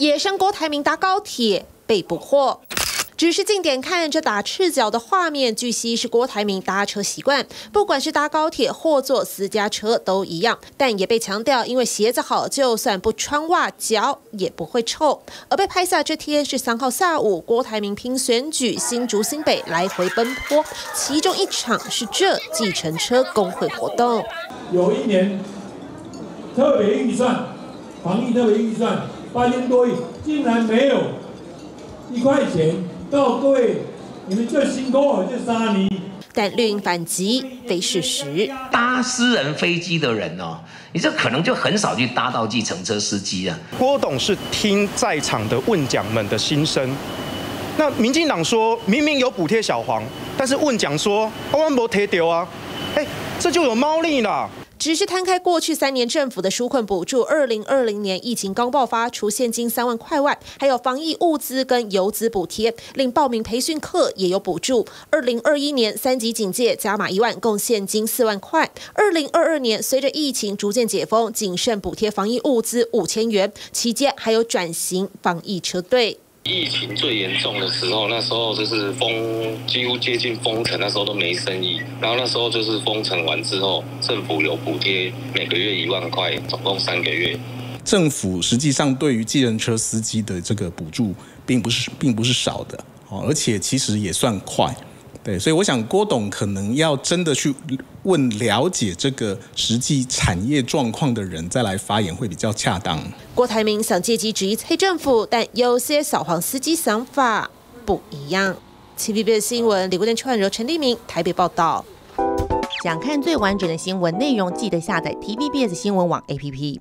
野生郭台铭搭高铁被捕获。只是近点看这打赤脚的画面，据悉是郭台铭搭车习惯，不管是搭高铁或坐私家车都一样。但也被强调，因为鞋子好，就算不穿袜，脚也不会臭。而被拍下这天是三号下午，郭台铭拼选举新竹新北来回奔波，其中一场是这计程车工会活动。有一年特别预算，防疫特别预算八千多亿，竟然没有一块钱。到各位，你们就辛苦了，就杀你。但绿营反击非事实。搭私人飞机的人哦，你这可能就很少去搭到计程车司机啊。郭董是听在场的问讲们的心声。那民进党说明明有补贴小黄，但是问讲说阿万博贴丢啊，哎，这就有猫腻了。只是摊开过去三年政府的纾困补助，二零二零年疫情刚爆发，除现金三万块外，还有防疫物资跟游资补贴，令报名培训课也有补助。二零二一年三级警戒加码一万，共现金四万块。二零二二年随着疫情逐渐解封，谨慎补贴防疫物资五千元，期间还有转型防疫车队。疫情最严重的时候，那时候就是封，几乎接近封城，那时候都没生意。然后那时候就是封城完之后，政府有补贴，每个月一万块，总共三个月。政府实际上对于计程车司机的这个补助，并不是并不是少的哦，而且其实也算快。对，所以我想郭董可能要真的去问了解这个实际产业状况的人，再来发言会比较恰当。郭台铭想借机质疑黑政府，但有些小黄司机想法不一样。TVB 的新闻，李国 den 串柔、陈立明台北报道。想看最完整的新闻内容，记得下载 TVBS 新闻网 APP。